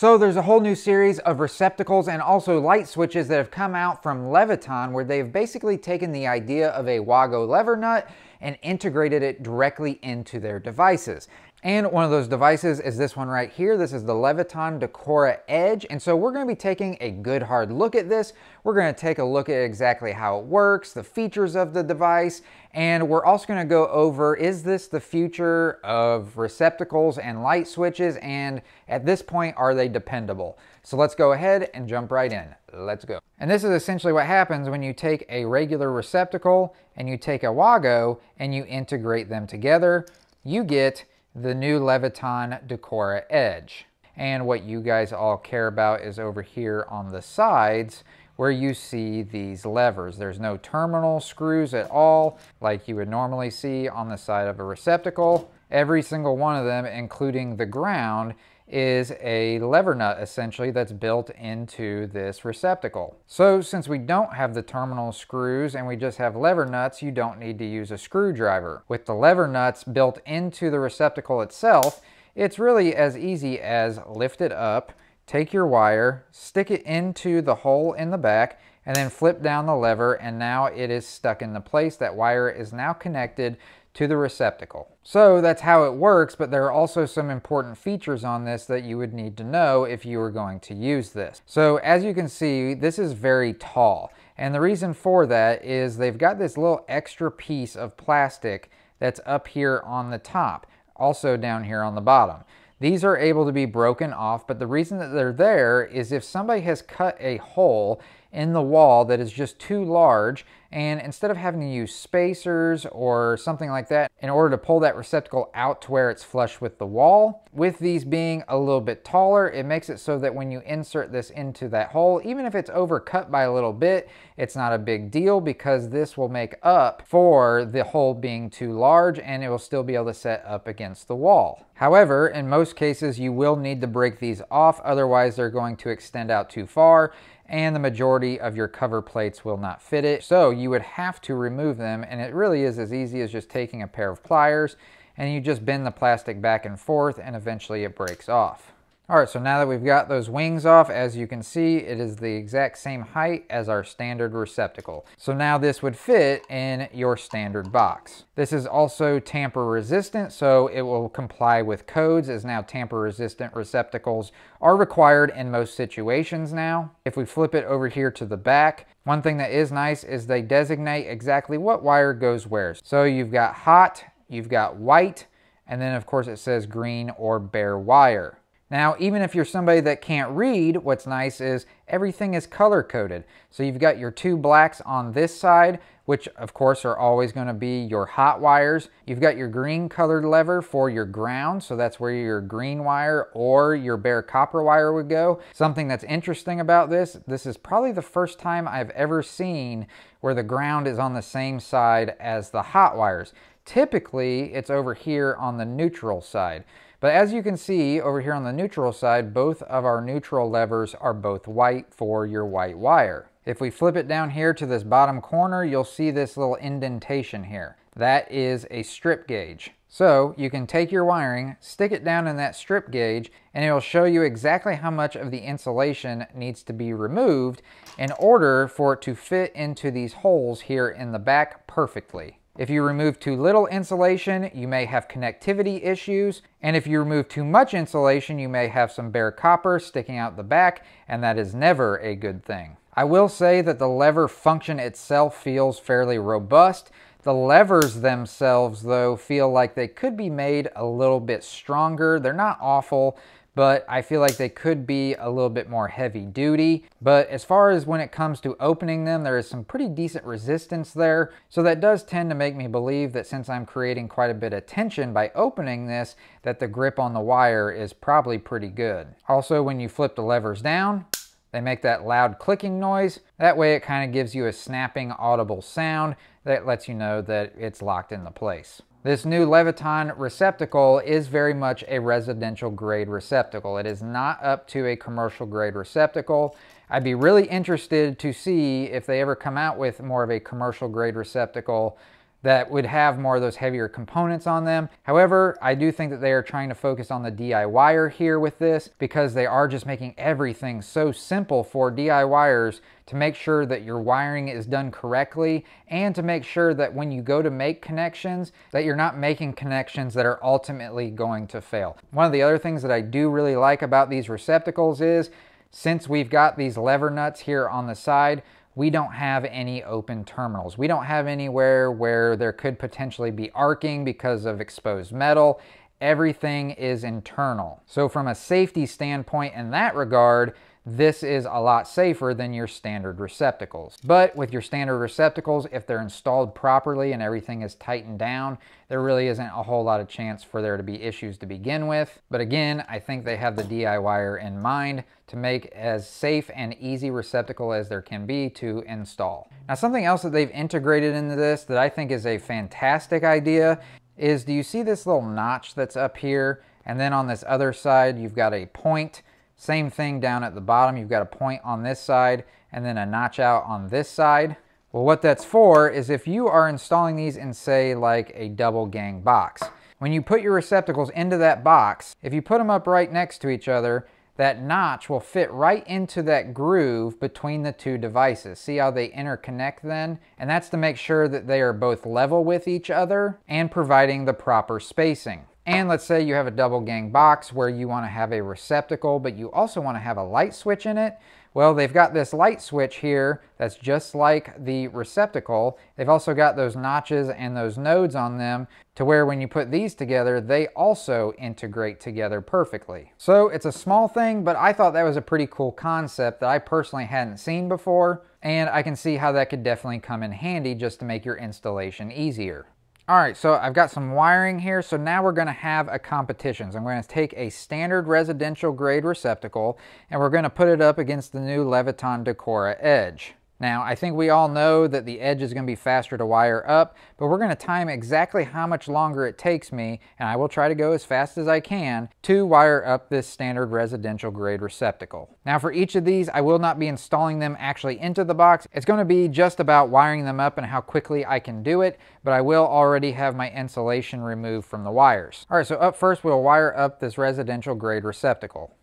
So there's a whole new series of receptacles and also light switches that have come out from Leviton where they've basically taken the idea of a Wago lever nut and integrated it directly into their devices. And one of those devices is this one right here. This is the Leviton Decora Edge. And so we're gonna be taking a good hard look at this. We're gonna take a look at exactly how it works, the features of the device, and we're also gonna go over, is this the future of receptacles and light switches? And at this point, are they dependable? So let's go ahead and jump right in. Let's go. And this is essentially what happens when you take a regular receptacle and you take a Wago and you integrate them together. You get the new Leviton Decora Edge. And what you guys all care about is over here on the sides where you see these levers. There's no terminal screws at all like you would normally see on the side of a receptacle. Every single one of them, including the ground, is a lever nut essentially that's built into this receptacle. So since we don't have the terminal screws and we just have lever nuts, you don't need to use a screwdriver. With the lever nuts built into the receptacle itself, it's really as easy as lift it up, take your wire, stick it into the hole in the back, and then flip down the lever and now it is stuck into place. That wire is now connected to the receptacle. So that's how it works, but there are also some important features on this that you would need to know if you were going to use this. So as you can see, this is very tall. And the reason for that is they've got this little extra piece of plastic that's up here on the top, also down here on the bottom. These are able to be broken off, but the reason that they're there is if somebody has cut a hole in the wall that is just too large and instead of having to use spacers or something like that in order to pull that receptacle out to where it's flush with the wall, with these being a little bit taller, it makes it so that when you insert this into that hole, even if it's overcut by a little bit, it's not a big deal because this will make up for the hole being too large and it will still be able to set up against the wall. However, in most cases, you will need to break these off, otherwise they're going to extend out too far and the majority of your cover plates will not fit it. So you would have to remove them and it really is as easy as just taking a pair of pliers and you just bend the plastic back and forth and eventually it breaks off. All right, so now that we've got those wings off, as you can see, it is the exact same height as our standard receptacle. So now this would fit in your standard box. This is also tamper resistant, so it will comply with codes as now tamper resistant receptacles are required in most situations now. If we flip it over here to the back, one thing that is nice is they designate exactly what wire goes where. So you've got hot, you've got white, and then of course it says green or bare wire. Now, even if you're somebody that can't read, what's nice is everything is color coded. So you've got your two blacks on this side, which of course are always gonna be your hot wires. You've got your green colored lever for your ground, so that's where your green wire or your bare copper wire would go. Something that's interesting about this, this is probably the first time I've ever seen where the ground is on the same side as the hot wires. Typically, it's over here on the neutral side. But as you can see over here on the neutral side, both of our neutral levers are both white for your white wire. If we flip it down here to this bottom corner, you'll see this little indentation here. That is a strip gauge. So you can take your wiring, stick it down in that strip gauge, and it will show you exactly how much of the insulation needs to be removed in order for it to fit into these holes here in the back perfectly. If you remove too little insulation, you may have connectivity issues. And if you remove too much insulation, you may have some bare copper sticking out the back, and that is never a good thing. I will say that the lever function itself feels fairly robust. The levers themselves, though, feel like they could be made a little bit stronger. They're not awful, but I feel like they could be a little bit more heavy duty. But as far as when it comes to opening them, there is some pretty decent resistance there. So that does tend to make me believe that since I'm creating quite a bit of tension by opening this, that the grip on the wire is probably pretty good. Also, when you flip the levers down, they make that loud clicking noise. That way it kind of gives you a snapping audible sound that lets you know that it's locked into place. This new Leviton receptacle is very much a residential grade receptacle. It is not up to a commercial grade receptacle. I'd be really interested to see if they ever come out with more of a commercial grade receptacle that would have more of those heavier components on them. However, I do think that they are trying to focus on the DIYer here with this because they are just making everything so simple for DIYers to make sure that your wiring is done correctly and to make sure that when you go to make connections that you're not making connections that are ultimately going to fail. One of the other things that I do really like about these receptacles is since we've got these lever nuts here on the side, we don't have any open terminals. We don't have anywhere where there could potentially be arcing because of exposed metal. Everything is internal. So from a safety standpoint in that regard, this is a lot safer than your standard receptacles. But with your standard receptacles, if they're installed properly and everything is tightened down, there really isn't a whole lot of chance for there to be issues to begin with. But again, I think they have the DIYer in mind to make as safe and easy receptacle as there can be to install. Now something else that they've integrated into this that I think is a fantastic idea is do you see this little notch that's up here? And then on this other side, you've got a point same thing down at the bottom. You've got a point on this side and then a notch out on this side. Well, what that's for is if you are installing these in say like a double gang box. When you put your receptacles into that box, if you put them up right next to each other, that notch will fit right into that groove between the two devices. See how they interconnect then? And that's to make sure that they are both level with each other and providing the proper spacing. And let's say you have a double gang box where you want to have a receptacle, but you also want to have a light switch in it. Well, they've got this light switch here that's just like the receptacle. They've also got those notches and those nodes on them to where when you put these together, they also integrate together perfectly. So it's a small thing, but I thought that was a pretty cool concept that I personally hadn't seen before. And I can see how that could definitely come in handy just to make your installation easier. All right, so I've got some wiring here. So now we're gonna have a competition. So I'm gonna take a standard residential grade receptacle and we're gonna put it up against the new Leviton Decora Edge. Now, I think we all know that the edge is going to be faster to wire up, but we're going to time exactly how much longer it takes me, and I will try to go as fast as I can to wire up this standard residential grade receptacle. Now, for each of these, I will not be installing them actually into the box. It's going to be just about wiring them up and how quickly I can do it, but I will already have my insulation removed from the wires. All right, so up first, we'll wire up this residential grade receptacle.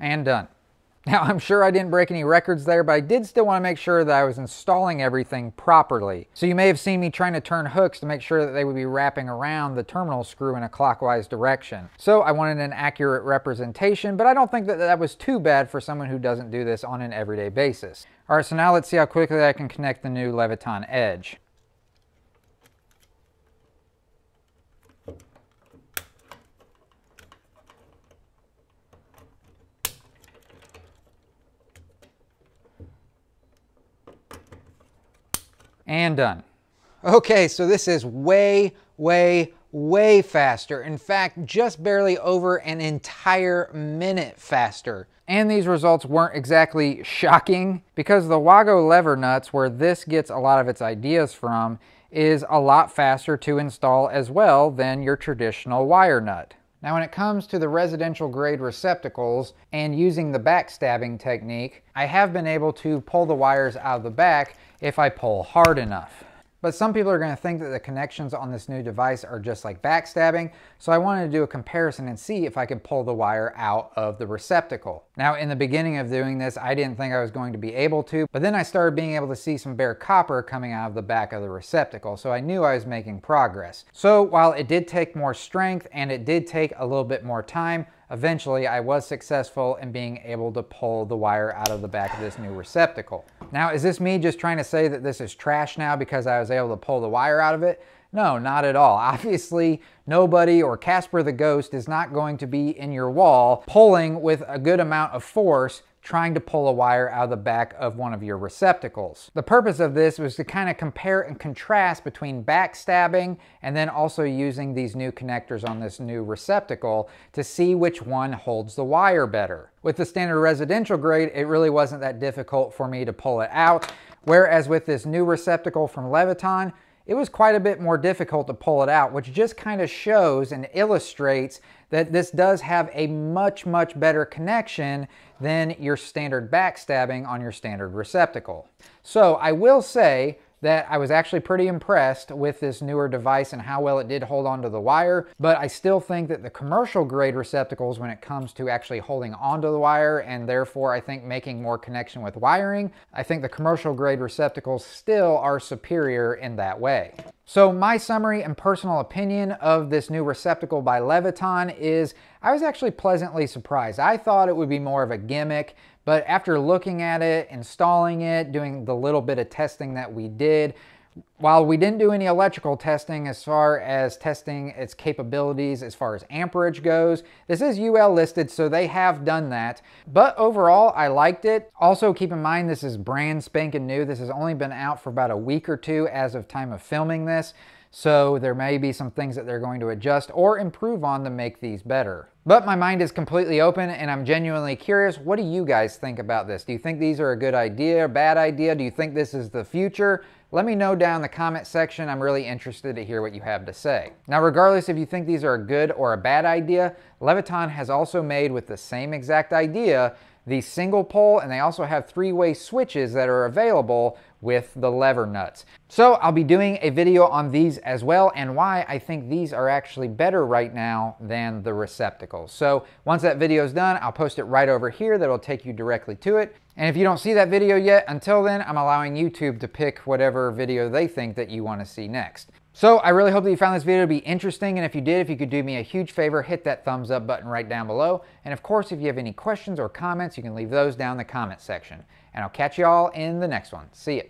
And done. Now, I'm sure I didn't break any records there, but I did still want to make sure that I was installing everything properly. So you may have seen me trying to turn hooks to make sure that they would be wrapping around the terminal screw in a clockwise direction. So I wanted an accurate representation, but I don't think that that was too bad for someone who doesn't do this on an everyday basis. All right, so now let's see how quickly I can connect the new Leviton Edge. And done. Okay, so this is way, way, way faster. In fact, just barely over an entire minute faster. And these results weren't exactly shocking because the Wago lever nuts, where this gets a lot of its ideas from, is a lot faster to install as well than your traditional wire nut. Now when it comes to the residential grade receptacles and using the backstabbing technique, I have been able to pull the wires out of the back if I pull hard enough. But some people are going to think that the connections on this new device are just like backstabbing, so I wanted to do a comparison and see if I could pull the wire out of the receptacle. Now in the beginning of doing this, I didn't think I was going to be able to, but then I started being able to see some bare copper coming out of the back of the receptacle, so I knew I was making progress. So while it did take more strength and it did take a little bit more time, Eventually, I was successful in being able to pull the wire out of the back of this new receptacle. Now, is this me just trying to say that this is trash now because I was able to pull the wire out of it? No, not at all. Obviously, nobody or Casper the Ghost is not going to be in your wall pulling with a good amount of force trying to pull a wire out of the back of one of your receptacles. The purpose of this was to kind of compare and contrast between backstabbing and then also using these new connectors on this new receptacle to see which one holds the wire better. With the standard residential grade, it really wasn't that difficult for me to pull it out, whereas with this new receptacle from Leviton, it was quite a bit more difficult to pull it out, which just kind of shows and illustrates that this does have a much, much better connection than your standard backstabbing on your standard receptacle. So I will say that I was actually pretty impressed with this newer device and how well it did hold onto the wire, but I still think that the commercial grade receptacles when it comes to actually holding onto the wire and therefore I think making more connection with wiring, I think the commercial grade receptacles still are superior in that way. So my summary and personal opinion of this new receptacle by Leviton is I was actually pleasantly surprised. I thought it would be more of a gimmick, but after looking at it, installing it, doing the little bit of testing that we did, while we didn't do any electrical testing as far as testing its capabilities as far as amperage goes, this is UL listed, so they have done that. But overall, I liked it. Also, keep in mind, this is brand spanking new. This has only been out for about a week or two as of time of filming this. So there may be some things that they're going to adjust or improve on to make these better. But my mind is completely open and I'm genuinely curious. What do you guys think about this? Do you think these are a good idea, a bad idea? Do you think this is the future? Let me know down in the comment section. I'm really interested to hear what you have to say. Now, regardless if you think these are a good or a bad idea, Leviton has also made with the same exact idea the single pole and they also have three-way switches that are available with the lever nuts. So I'll be doing a video on these as well and why I think these are actually better right now than the receptacles. So once that video is done, I'll post it right over here that'll take you directly to it. And if you don't see that video yet, until then, I'm allowing YouTube to pick whatever video they think that you want to see next. So I really hope that you found this video to be interesting, and if you did, if you could do me a huge favor, hit that thumbs up button right down below. And of course, if you have any questions or comments, you can leave those down in the comment section. And I'll catch you all in the next one. See ya.